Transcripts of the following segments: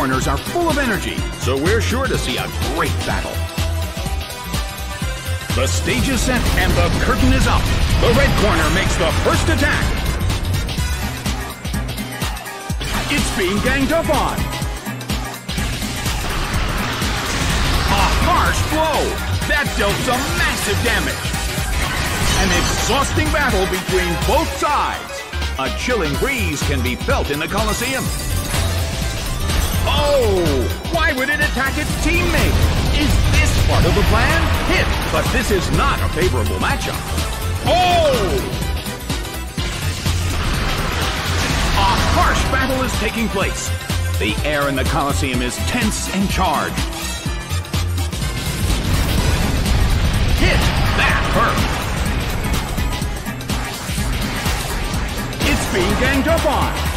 Corners are full of energy, so we're sure to see a great battle. The stage is set and the curtain is up. The red corner makes the first attack. It's being ganged up on. A harsh blow. That dealt some massive damage. An exhausting battle between both sides. A chilling breeze can be felt in the Colosseum. Why would it attack its teammate? Is this part of the plan? Hit, but this is not a favorable matchup. Oh! A harsh battle is taking place. The air in the Colosseum is tense and charged. Hit! That hurt! It's being ganged up on.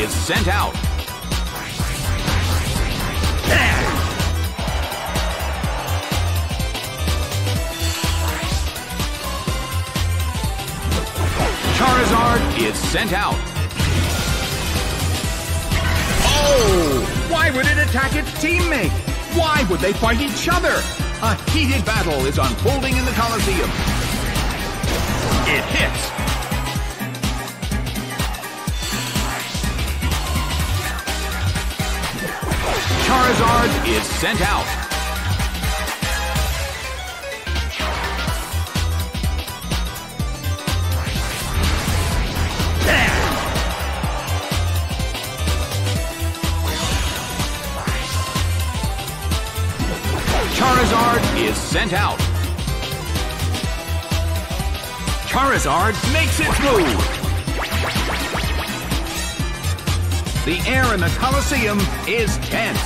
Is sent out. Charizard is sent out. Oh! Why would it attack its teammate? Why would they fight each other? A heated battle is unfolding in the Colosseum. It hits. Charizard is sent out. Charizard is sent out. Charizard makes its move. The air in the Colosseum is tense.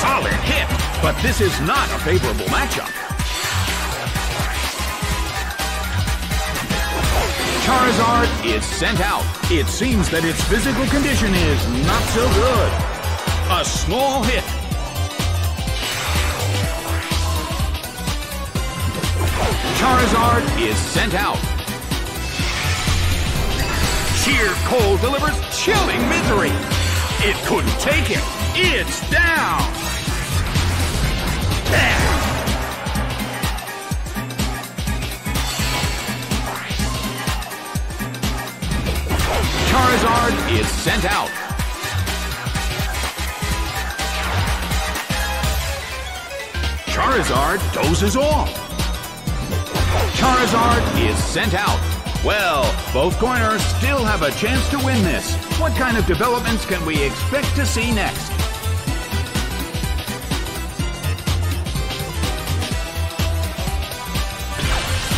Solid hit, but this is not a favorable matchup. Charizard is sent out. It seems that its physical condition is not so good. A small hit. Charizard is sent out. Cold delivers chilling misery. It couldn't take it. It's down. Charizard is sent out. Charizard dozes off. Charizard is sent out. Well, both corners still have a chance to win this. What kind of developments can we expect to see next?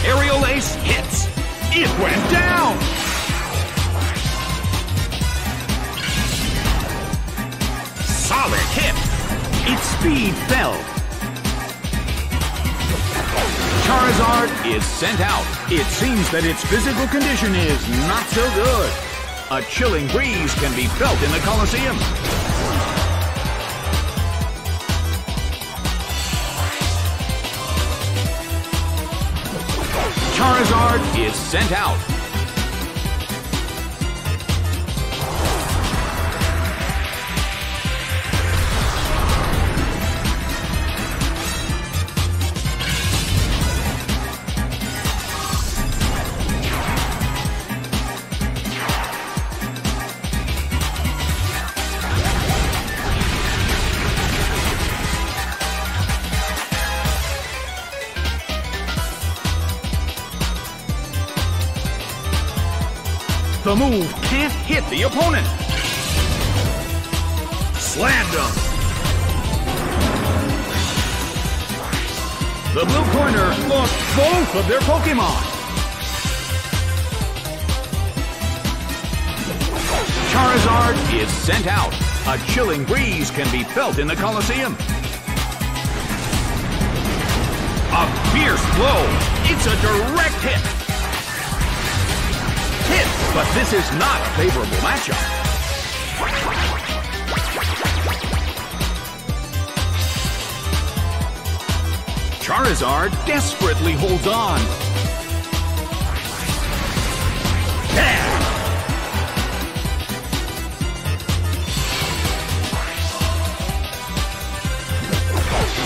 Aerial Ace hits. It went down! Solid hit. Its speed fell. Charizard is sent out. It seems that its physical condition is not so good. A chilling breeze can be felt in the Colosseum. Charizard is sent out. The move can't hit the opponent. Slammed him. The blue corner lost both of their Pokemon. Charizard is sent out. A chilling breeze can be felt in the Colosseum. A fierce blow. It's a direct hit. But this is not a favorable matchup. Charizard desperately holds on.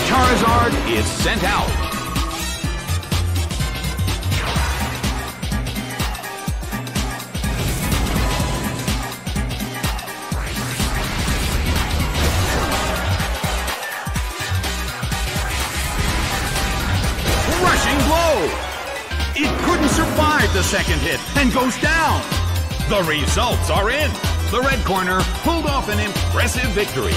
Charizard is sent out. The second hit and goes down. The results are in. The red corner pulled off an impressive victory.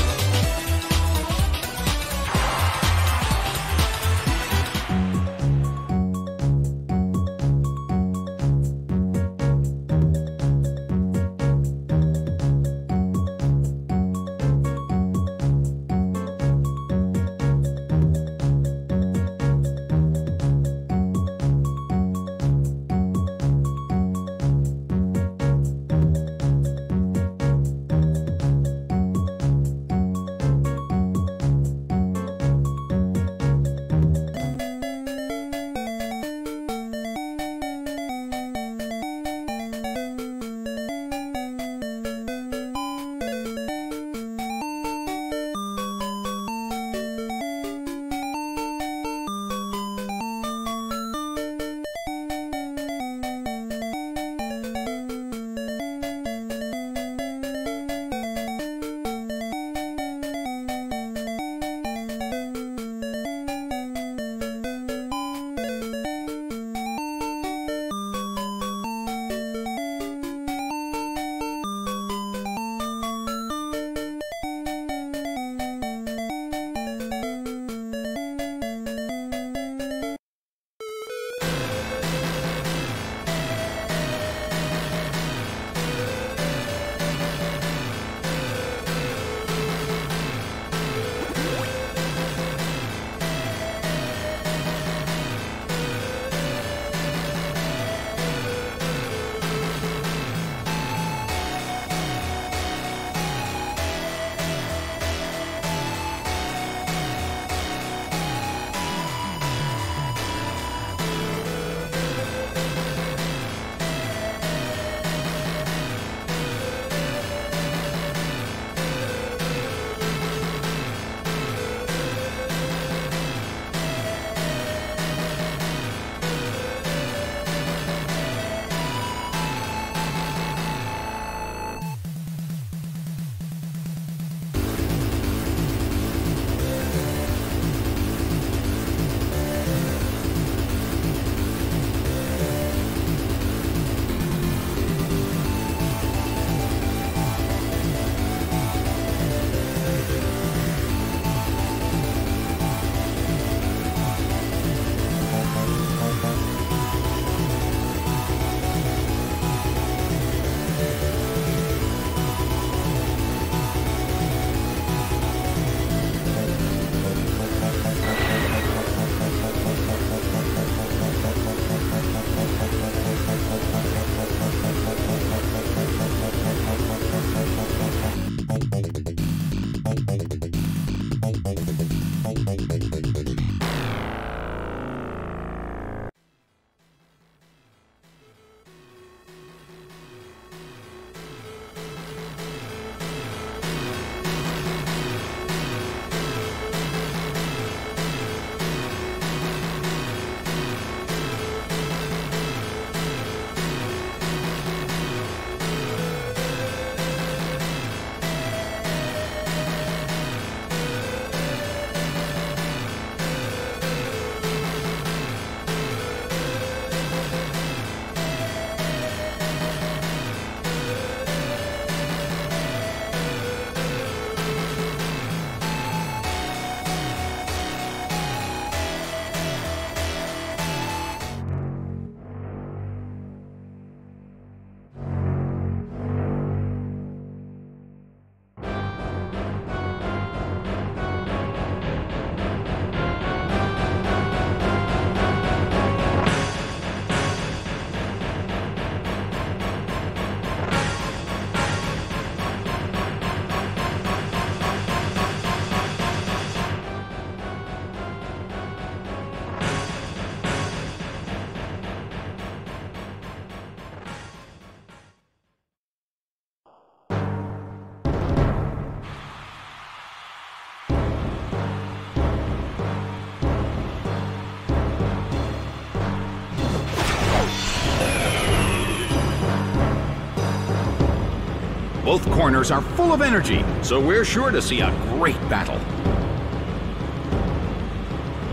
Corners are full of energy, so we're sure to see a great battle.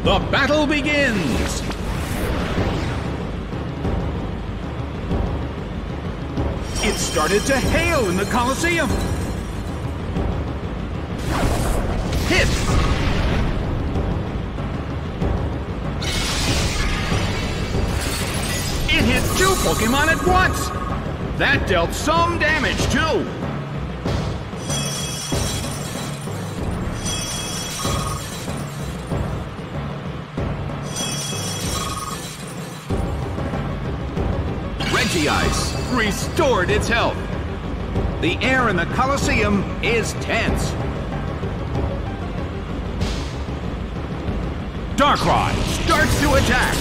The battle begins! It started to hail in the Colosseum! Hit! It hit two Pokemon at once! That dealt some damage, too! Regice restored its health. The air in the Colosseum is tense. Darkrai starts to attack.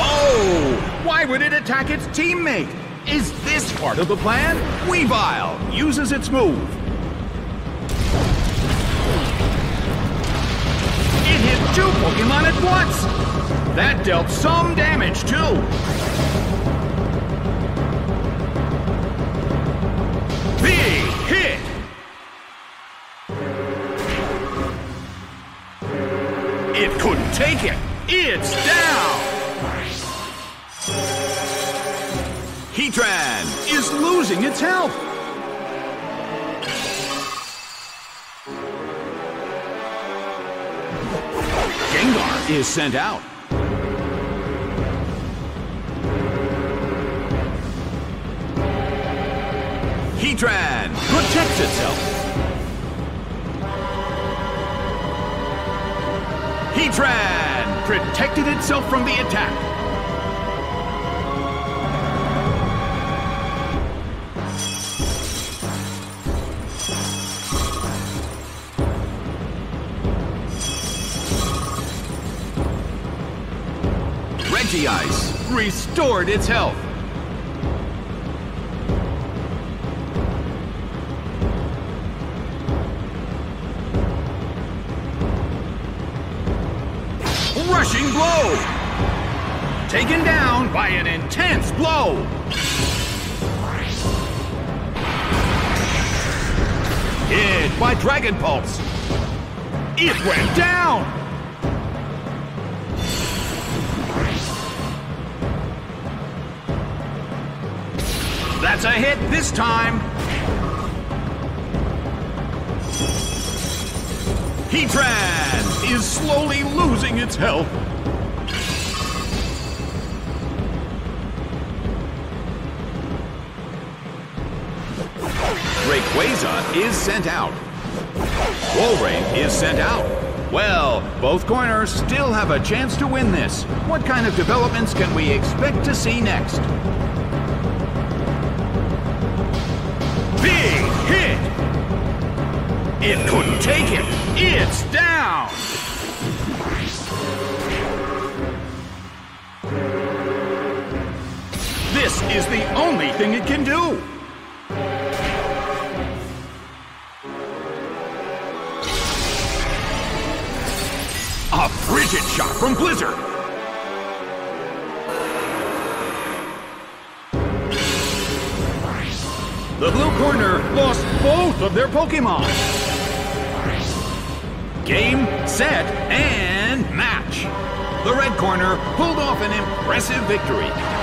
Oh! Why would it attack its teammate? Is this part of the plan? Weavile uses its move. It hit two Pokemon at once! That dealt some damage, too. Take it. It's down! Heatran is losing its health. Gengar is sent out. Heatran protects itself. Heatran protected itself from the attack. Reggie Regice restored its health. Rushing blow! Taken down by an intense blow! Hit by Dragon Pulse! It went down! That's a hit this time! Heatran is slowly losing its health. Is sent out. Walrein is sent out. Well, both corners still have a chance to win this. What kind of developments can we expect to see next? Big hit! It couldn't take it. It's down! This is the only thing it can do! A frigid shot from Blizzard! The blue corner lost both of their Pokemon! Game, set, and match! The red corner pulled off an impressive victory.